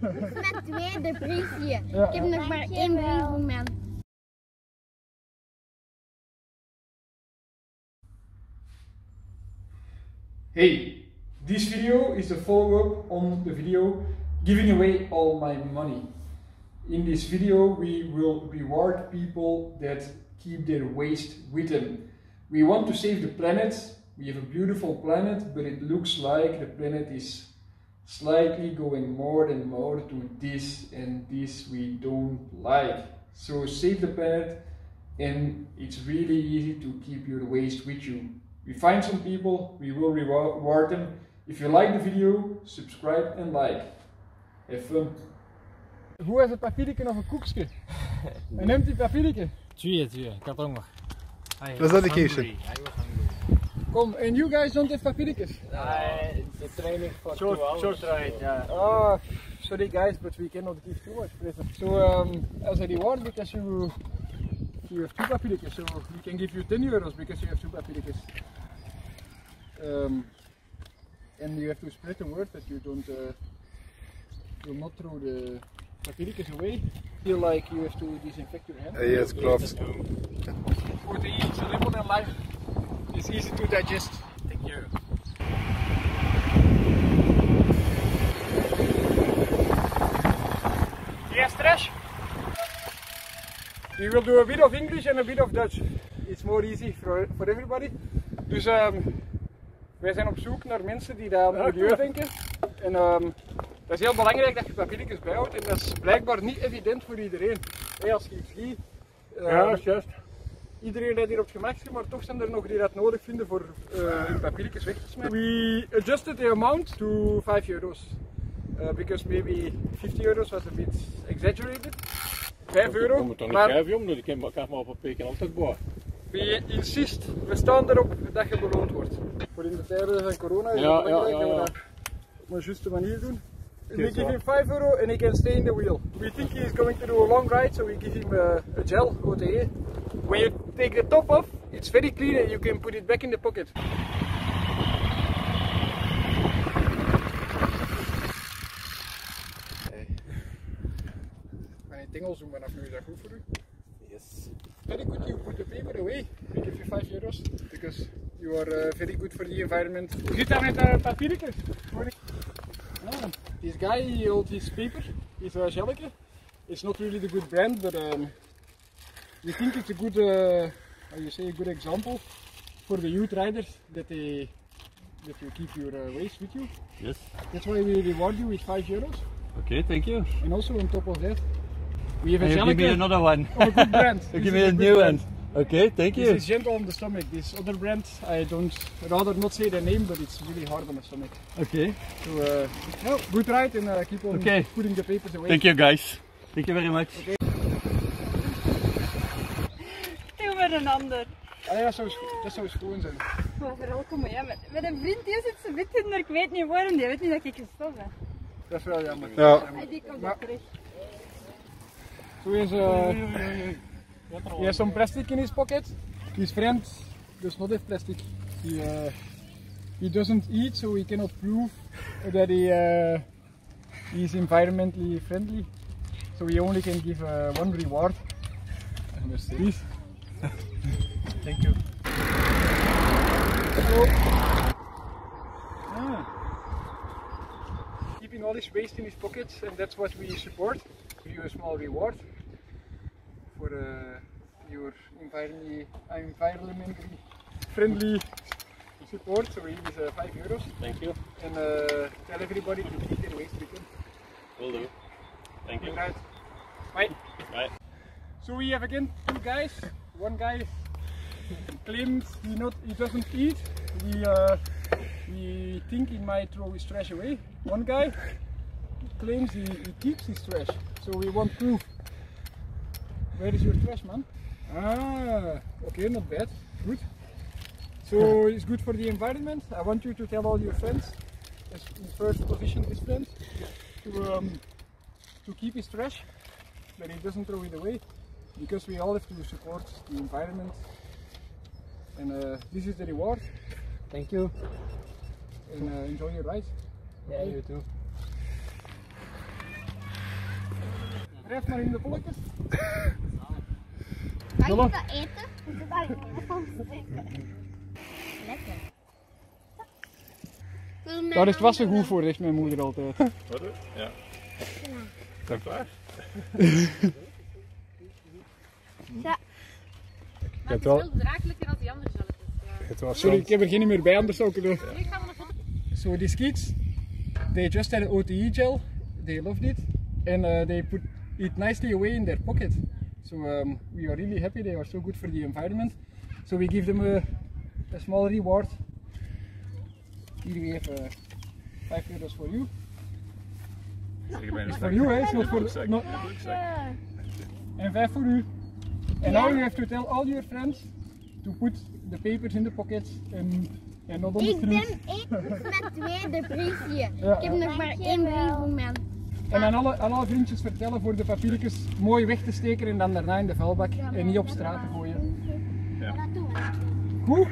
Met tweede briefje. Ja. Ik heb nog maar één briefmoment. Hey, this video is the follow-up on the video giving away all my money. In this video we will reward people that keep their waste with them. We want to save the planet. We have a beautiful planet, but it looks like the planet is slightly going more and more to this and this we don't like. So save the planet and it's really easy to keep your waste with you. We find some people, we will reward them. If you like the video, subscribe and like. Have fun. Hoe is het papiertje of een koekje? En neemt die papiertje. Twee, twee. Ik had honger. Hij Was was dedication. hungry. Hij was hungry. Kom, and you guys don't have papiertjes. Nee, de training voor Short- two hours. short ride, ja. Ah, sorry guys, but we cannot give too much present. So um, as a reward, because you you have two papiertjes, so we can give you 10 euros because you have two papiertjes. Um, and you have to spread the word that you don't uh, will not throw the papiertjes away. Feel like you have to disinfect your hands. Uh, yes, gloves. For the eat lemon and lime, it's easy to digest. Thank you. Yes, Trash. We will do a bit of English and a bit of Dutch. It's more easy for, for everybody. Dus ehm, wij zijn op zoek naar mensen die daar aan het milieu denken. En ehm, dat is heel belangrijk dat je papiertjes bijhoudt. En dat is blijkbaar niet evident voor iedereen. Hey, als je iets ziet, ehm, juist. iedereen rijdt hier op het gemakje, maar toch zijn er nog die dat nodig vinden voor eh, hun papiertjes weg te smijten. We adjusted the amount to 5 euros. Uh, because maybe 50 euros was a bit exaggerated. 5 euro. Je moet toch niet maar geven, omdat ik kan maar op een peken altijd boven. we insist, we staan erop dat je beloond wordt. Voor in de tijden van corona is Ja, het belangrijk ja, dat we ja, dat op een juiste manier doen. we give him 5 euro and he can stay in the wheel. We think he is going to do a long ride, so we give him a, a gel OTE. When you take the top off, it's very clean and you can put it back in the pocket. Mijn Engels doen vanaf nu, is dat goed voor u? Yes. Very good you put the paper away. We give you 5 euros because you are uh, very good for the environment. Hoe zit dat met uh, papiertjes? Ah, this guy he holds his paper, his uh, gelletje. It's not really the good brand, but um, we think it's a good, uh, how you say, a good example for the youth riders that they that you keep your uh, waste with you. Yes. That's why we reward you with 5 euros. Okay, thank you. And also on top of that, we have a give me another one. a good brand. you This give me a good new brand. one. Okay, thank This you. is gentle on the stomach. This other brand, I don't rather not say the name, but it's really hard on the stomach. Okay. So, uh, no, good ride and uh, keep on Okay. putting the papers away. Thank you guys. Thank you very much. Doe met een ander. Ah ja, dat zou, scho- dat zou schoon zijn. Maar vooral komen, ja, met, met een vriend die zit ze wit in, maar ik weet niet waarom, die weet niet dat ik gestopt ben. Dat is wel jammer. Ja. En die komt Maar- terug. So is, uh, he has some plastic in his pocket. His friend does not have plastic. He, uh, he doesn't eat, so he cannot prove that he, uh, he is environmentally friendly. So he only can give uh, one reward. Please. Thank you. Ah. Keeping all his waste in his pockets, and that's what we support. Give you a small reward for uh, your environmentally, environmentally friendly support. So he is uh, 5 euros. Thank you. And uh, tell everybody to keep their waste them. Will do. Thank you. Right. Bye. Bye. So we have again two guys. One guy claims he not he doesn't eat. He uh, we think he might throw his trash away. One guy claims he, he keeps his trash. So we want proof. Where is your trash, man? Ah, okay, not bad. Good. So it's good for the environment. I want you to tell all your friends, as in first position his friends, to um, to keep his trash, but he doesn't throw it away, because we all have to support the environment. And uh, this is the reward. Thank you. And uh, enjoy your ride. Yeah, you too. Drijf maar in de bolletjes. Kan je dat eten? Lekker. Daar is het wassen goed voor, zegt mijn moeder altijd. Wat? Ja. Zijn klaar? Het wel, draaglijker als die andere zelf. Het was sorry, ik heb er geen meer bij, anders zou ik er... So these kids, they just had an OTE gel, they loved it, and uh, they put it nicely away in their pocket. So um, we are really happy, they are so good for the environment. So we give them a, a small reward. Here we have uh, 5 euros for you. Ben For you, eh? It's not for the, not, and 5 for you. And now you have to tell all your friends to put the papers in the pockets and, and not on the Ik ben ik met tweede briefje. Ja. Ik heb nog maar één briefmoment. En aan alle, aan alle vriendjes vertellen voor de papiertjes mooi weg te steken en dan daarna in de vuilbak en niet op straat te gooien. Ja. Goed?